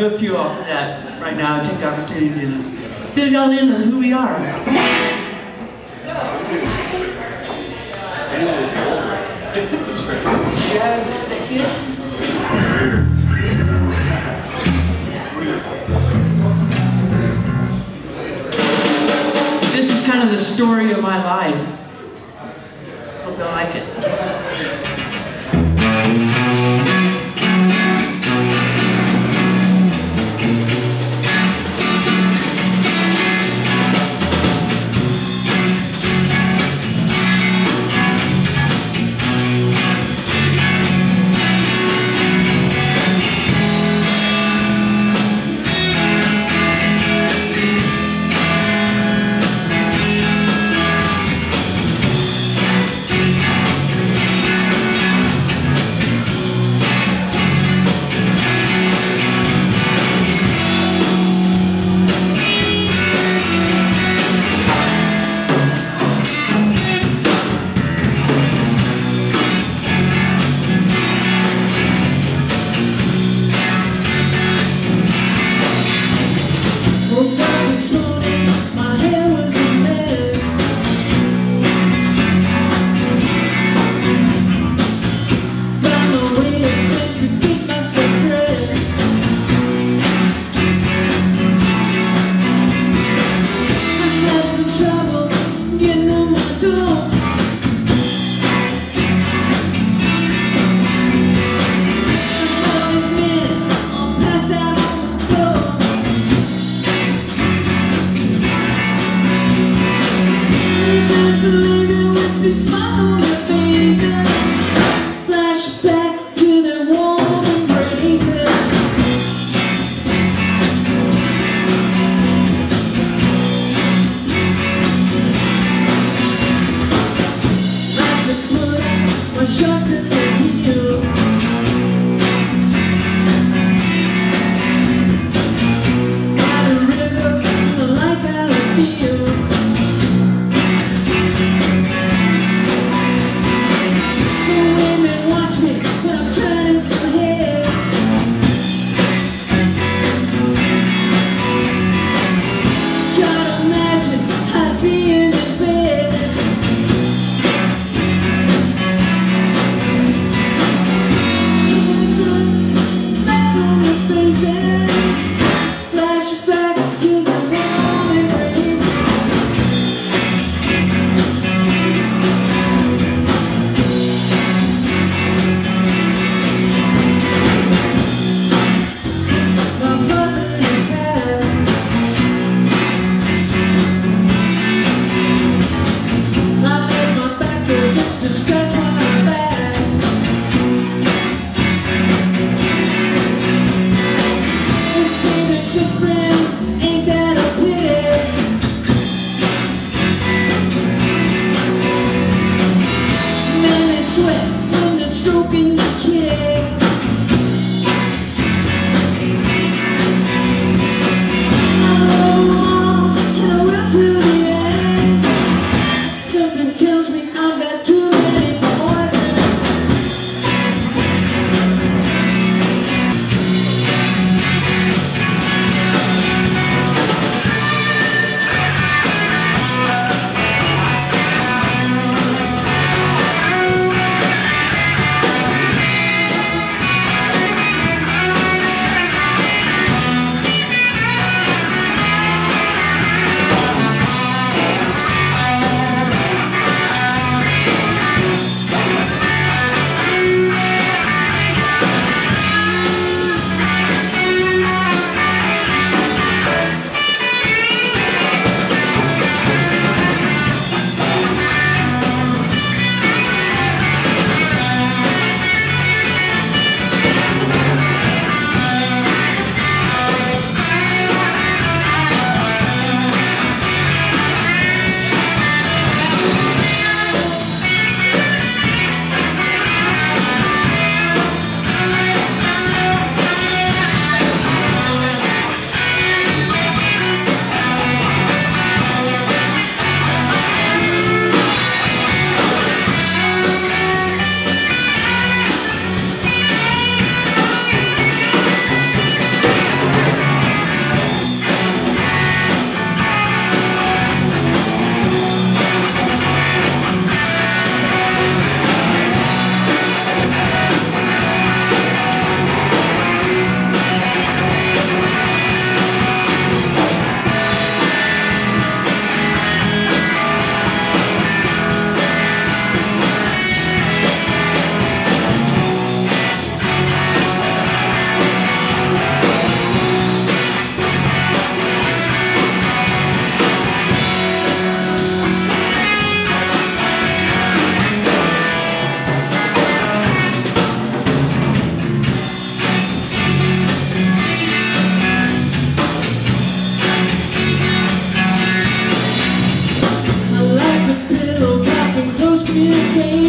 do a few off of that right now. Take the opportunity to fill y'all in on who we are. This is kind of the story of my life. Hope y'all like it. you.